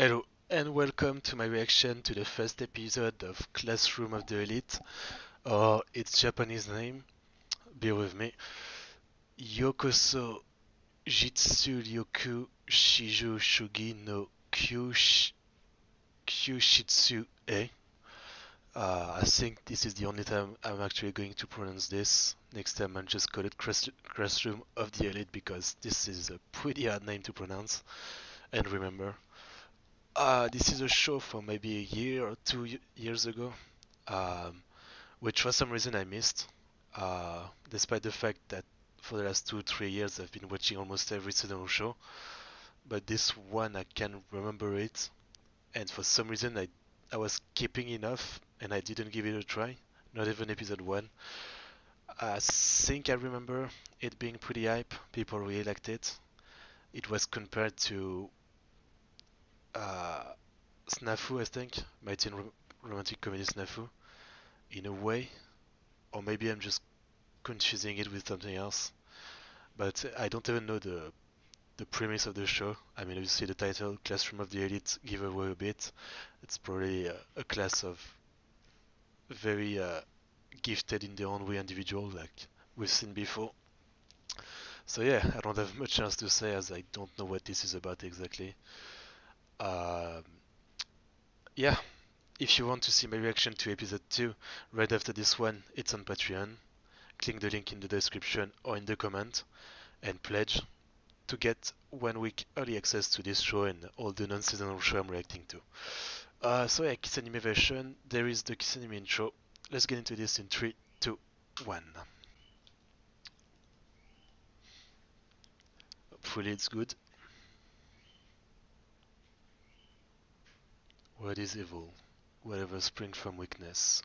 Hello and welcome to my reaction to the first episode of Classroom of the Elite, or its Japanese name, bear with me, Yokoso Jitsu Ryoku Shijo Shugi no Kyush... Kyushitsu E. Uh, I think this is the only time I'm actually going to pronounce this. Next time I'll just call it Classroom of the Elite because this is a pretty hard name to pronounce and remember. Uh, this is a show from maybe a year or two years ago, um, which for some reason I missed, uh, despite the fact that for the last two three years I've been watching almost every seasonal show. But this one I can remember it, and for some reason I I was keeping enough and I didn't give it a try, not even episode one. I think I remember it being pretty hype. People really liked it. It was compared to Snafu, I think, and Rom- Romantic Comedy Snafu, in a way, or maybe I'm just confusing it with something else. But I don't even know the the premise of the show. I mean, obviously the title, Classroom of the Elite, give away a bit. It's probably a, a class of very uh, gifted in their own way individual, like we've seen before. So yeah, I don't have much else to say as I don't know what this is about exactly. Um, yeah, if you want to see my reaction to episode 2 right after this one, it's on Patreon. Click the link in the description or in the comment and pledge to get one week early access to this show and all the non-seasonal show I'm reacting to. Uh, so yeah, Kiss Anime version, there is the Kiss Anime intro. Let's get into this in 3, 2, 1. Hopefully it's good. What is evil? Whatever springs from weakness.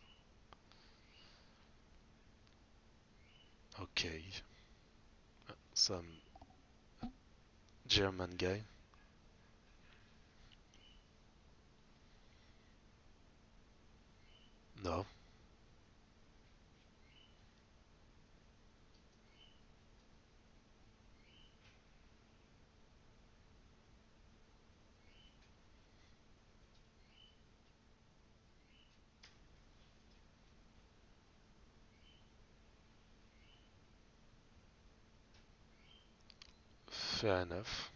Okay. Some German guy. No. Fair enough.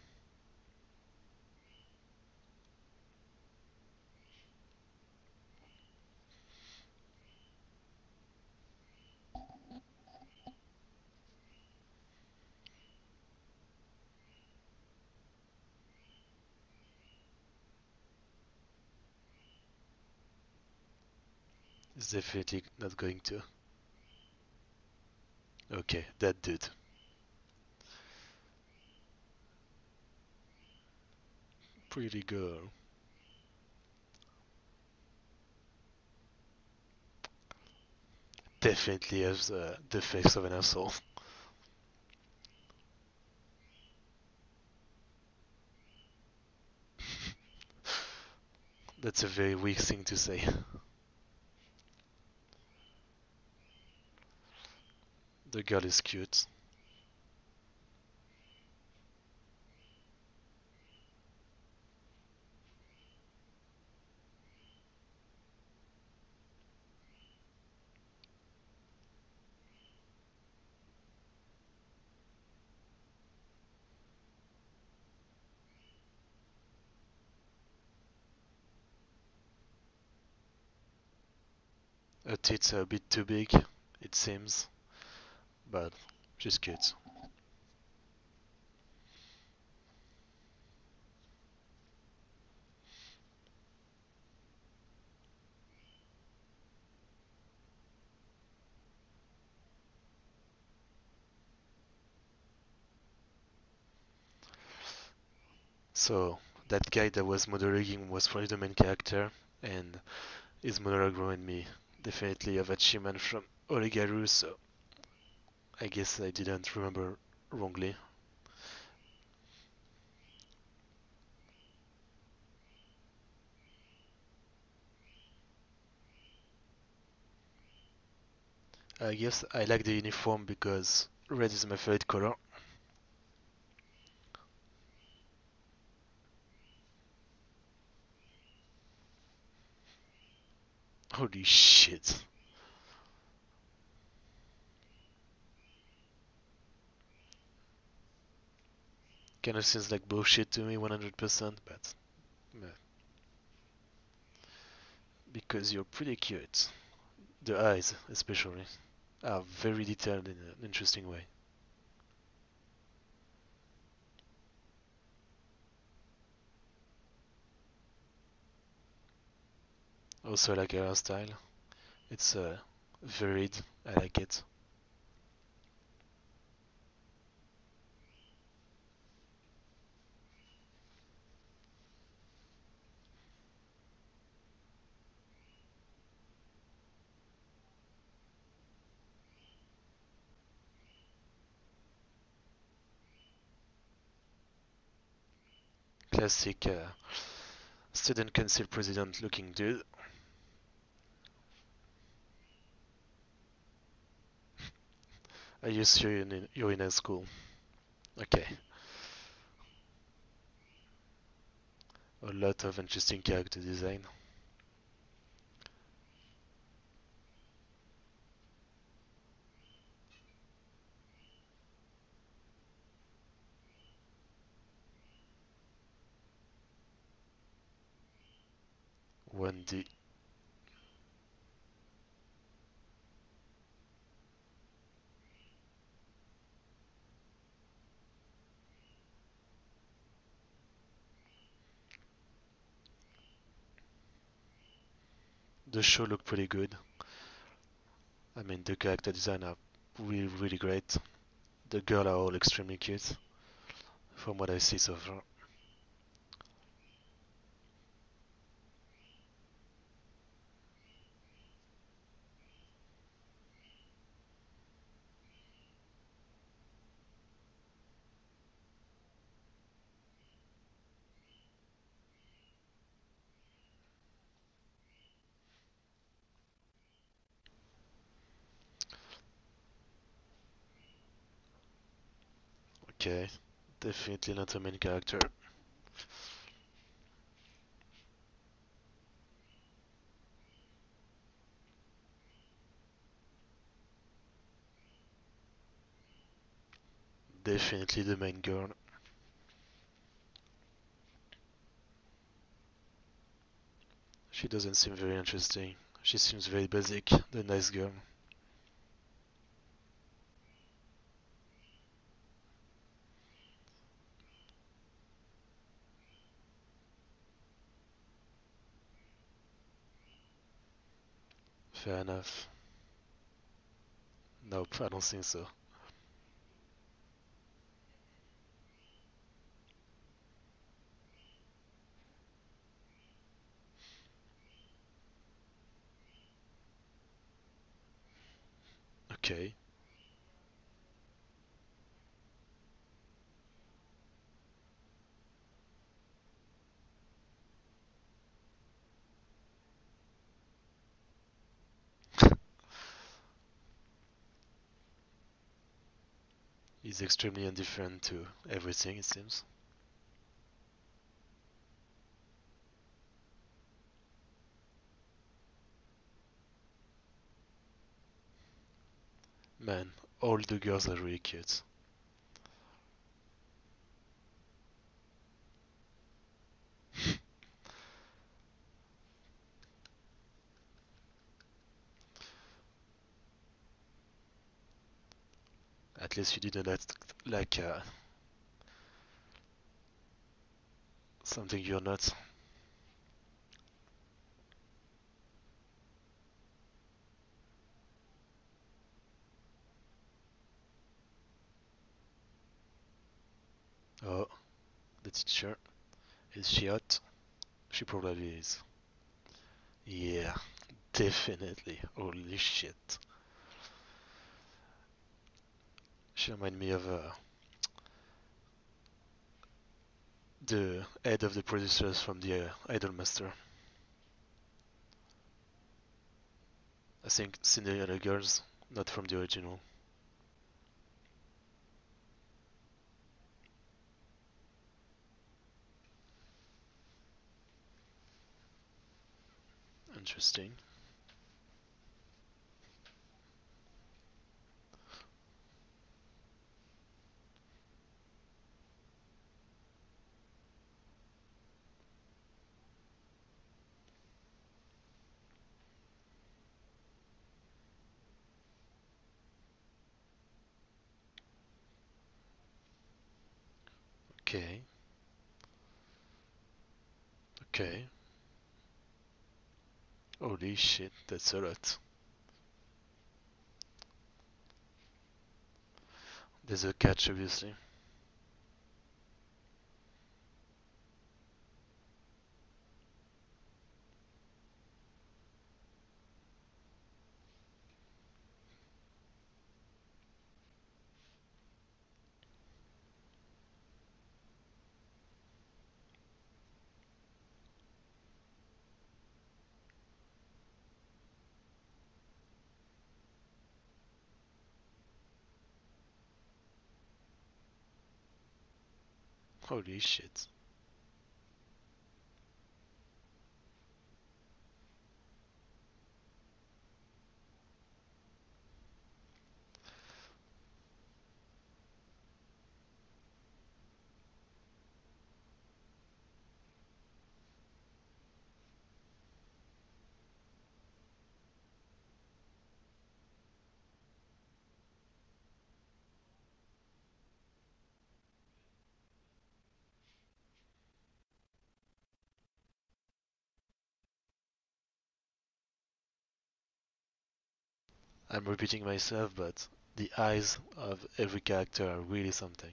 It's definitely not going to. Okay, that dude. Pretty girl. Definitely has uh, the face of an asshole. That's a very weak thing to say. The girl is cute. Are a bit too big, it seems, but she's cute. So that guy that was monologuing was probably the main character, and his monologue reminded me definitely of Hachiman from Oregairu, so I guess I didn't remember wrongly. I guess I like the uniform because red is my favorite color. Holy shit. Kinda seems like bullshit to me 100%, but... but because you're pretty cute. The eyes, especially, are very detailed in an interesting way. Also, like her hairstyle. It's uh, varied. I like it. Classic uh, student council president looking dude. Are you sure you're in, school? Okay. A lot of interesting character design. Wendy. The show looked pretty good. I mean, the character design are really, really great. The girls are all extremely cute, from what I see so far. Okay, definitely not a main character. Definitely the main girl. She doesn't seem very interesting. She seems very basic, the nice girl. Fair enough. Nope, I don't think so. Okay. He's extremely indifferent to everything, it seems. Man, all the girls are really cute. You didn't act like uh, something you're not. Oh, the teacher. Is she hot? She probably is. Yeah, definitely. Holy shit. Reminds me of uh, the head of the producers from the uh, Idolmaster. I think Cinderella Girls, not from the original. Interesting. Okay. Okay. Holy shit, that's a lot. There's a catch, obviously. Holy shit. I'm repeating myself, but the eyes of every character are really something.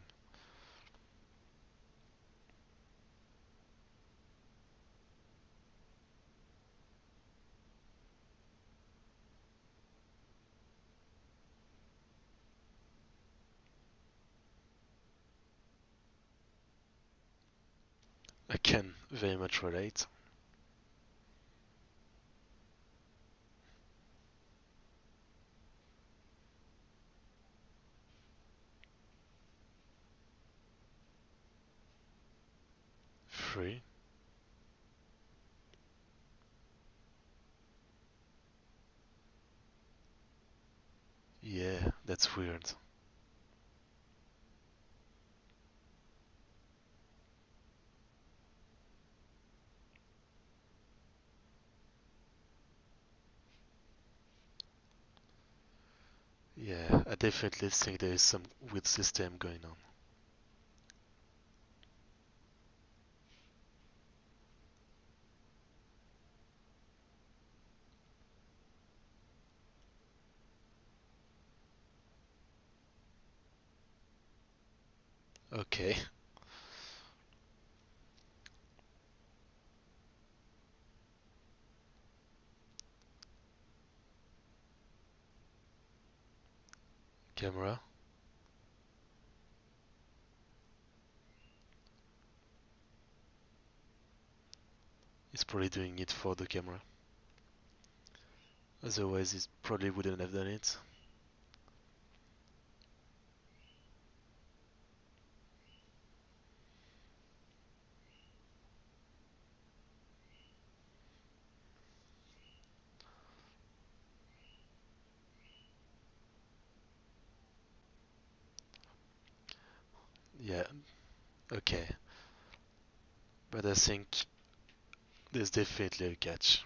I can very much relate. Weird. Yeah, I definitely think there is some weird system going on. Okay. Camera. He's probably doing it for the camera. Otherwise, he probably wouldn't have done it. Yeah, okay. But I think there's definitely a catch.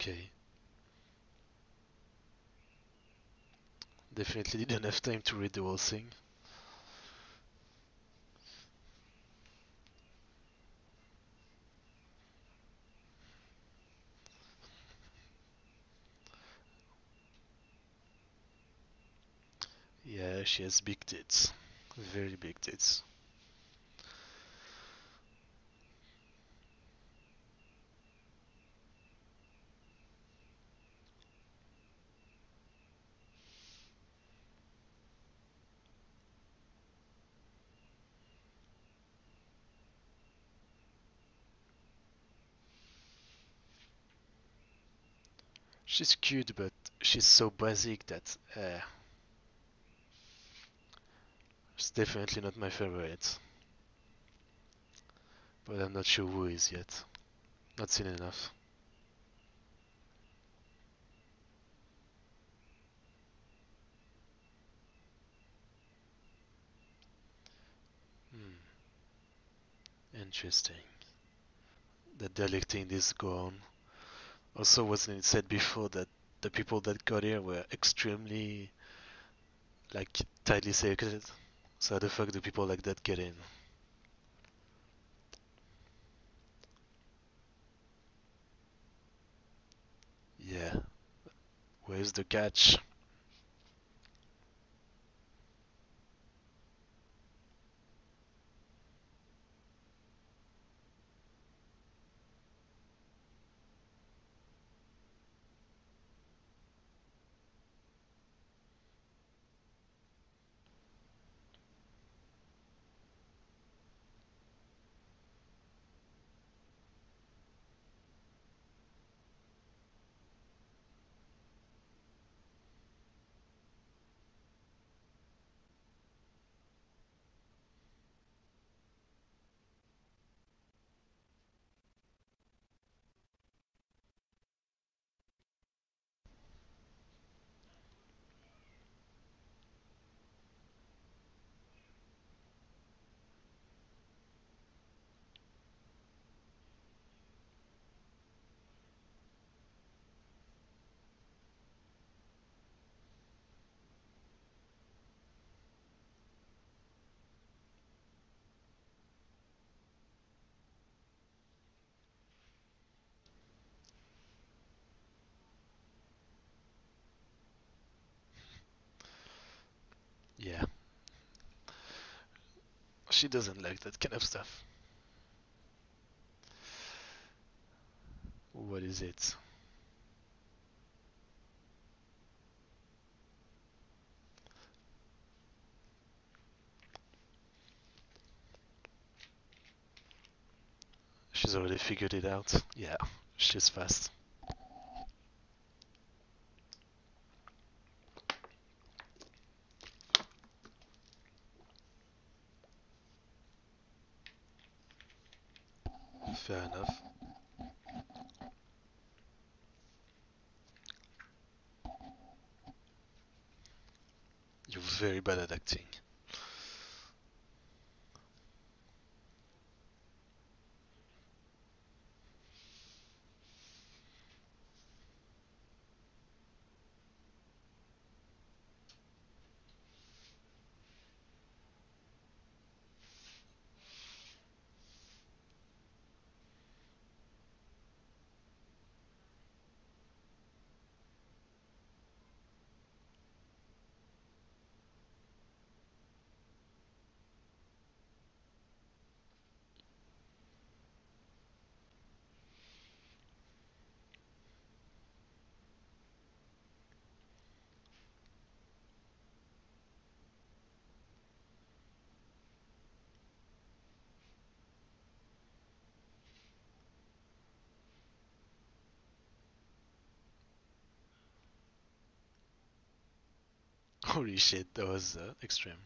Okay. Definitely didn't have time to read the whole thing. Yeah, she has big tits. Very big tits. She's cute, but she's so basic that uh, definitely not my favorite. But I'm not sure who is yet. Not seen enough. Hmm. Interesting. The they're letting this go on. Also, wasn't it said before that the people that got here were extremely, like, tightly secreted? So how the fuck do people like that get in? Yeah. Where's the catch? She doesn't like that kind of stuff. What is it? She's already figured it out. Yeah, she's fast. Fair enough. You're very bad at acting. Holy shit, that was uh, extreme.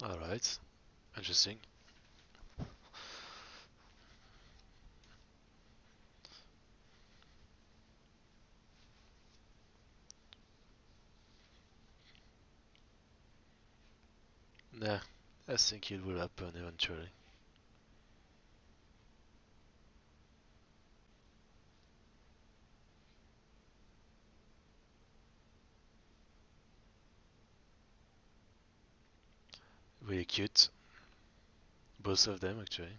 Alright, interesting. Nah, I think it will happen eventually. Really cute. Both of them actually.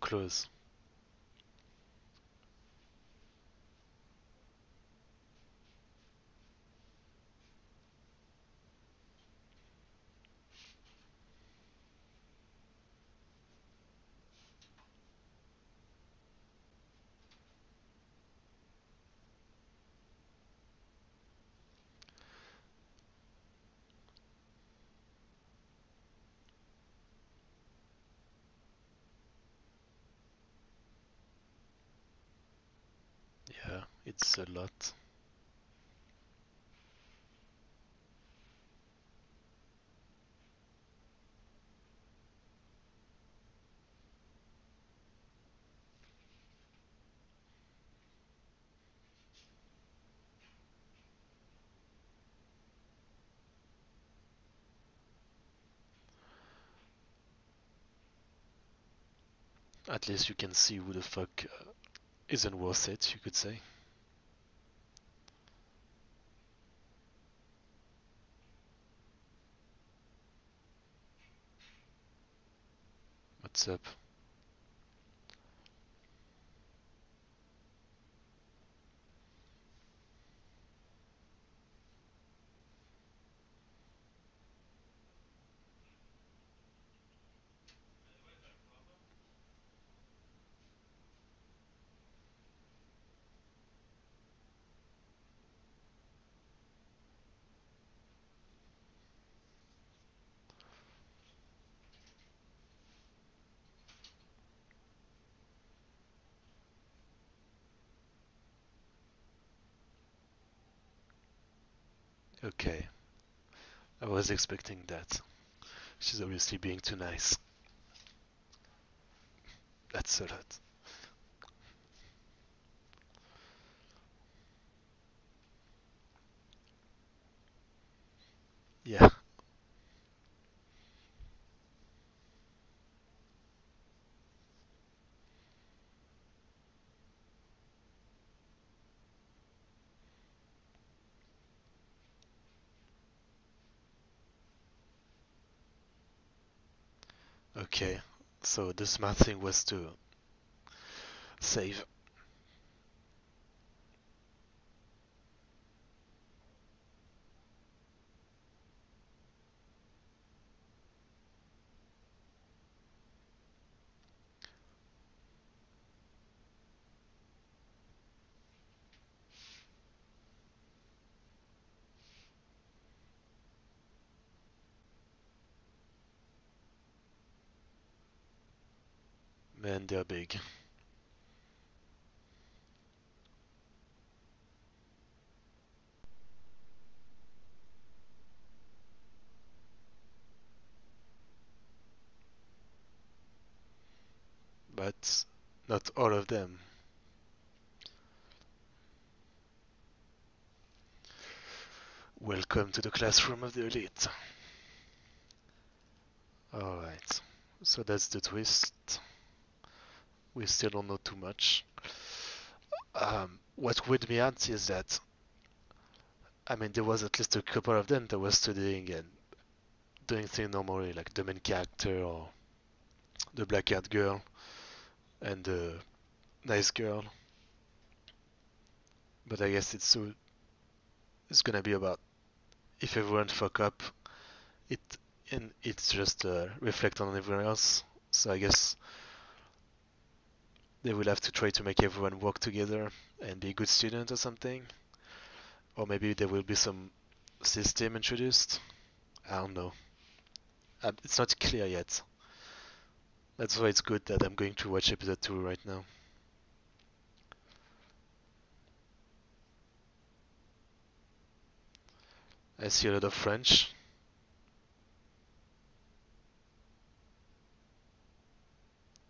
Close. It's a lot. At least you can see who the fuck uh, isn't worth it, you could say. What's Okay. I was expecting that. She's obviously being too nice. That's a lot. Yeah. Okay. So the smart thing was to save. Man, they're big. But not all of them. Welcome to the classroom of the elite. Alright, so that's the twist. We still don't know too much. Um, what weirded me out is that, I mean, there was at least a couple of them that were studying and doing things normally, like the main character or the black cat girl and the nice girl. But I guess it's so it's gonna be about if everyone fuck up, it and it's just uh, reflect on everyone else. So I guess they will have to try to make everyone work together and be a good student or something. Or maybe there will be some system introduced. I don't know. Uh, it's not clear yet. That's why it's good that I'm going to watch episode 2 right now. I see a lot of French.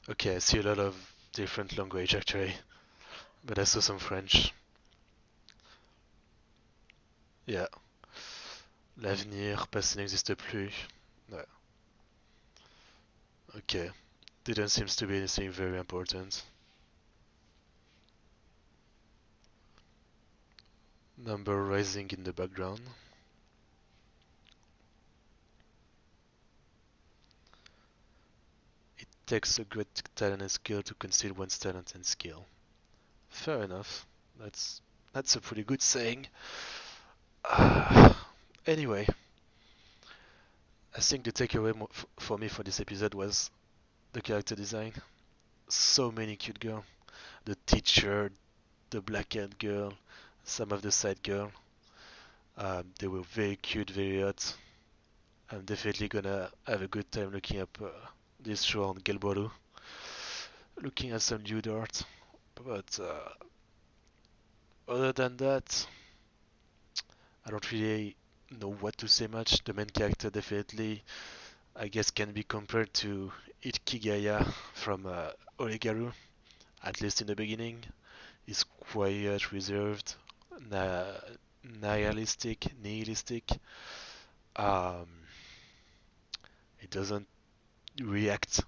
Okay, I see a lot of different language actually, but I saw some French. Yeah. L'avenir, passé n'existe plus. Okay. Didn't seem to be anything very important. Number rising in the background. Takes a great talent and skill to conceal one's talent and skill. Fair enough. That's that's a pretty good saying. Uh, anyway, I think the takeaway for me for this episode was the character design. So many cute girls. The teacher, the black-haired girl, some of the side girl. Um, they were very cute, very hot. I'm definitely gonna have a good time looking up uh, this show on Gelbooru. Looking at some new art. But uh, other than that, I don't really know what to say much. The main character definitely, I guess, can be compared to Hikigaya from uh, Oregairu, at least in the beginning. He's quiet, reserved, nihilistic, nihilistic. Um, he doesn't react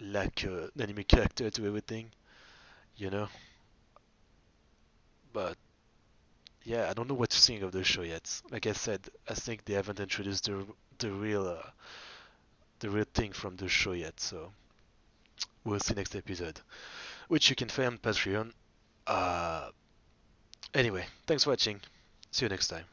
like an anime character to everything, you know. But yeah, I don't know what to think of the show yet. Like I said, I think they haven't introduced the the real uh, the real thing from the show yet. So we'll see next episode, which you can find on Patreon. Uh, anyway, thanks for watching. See you next time.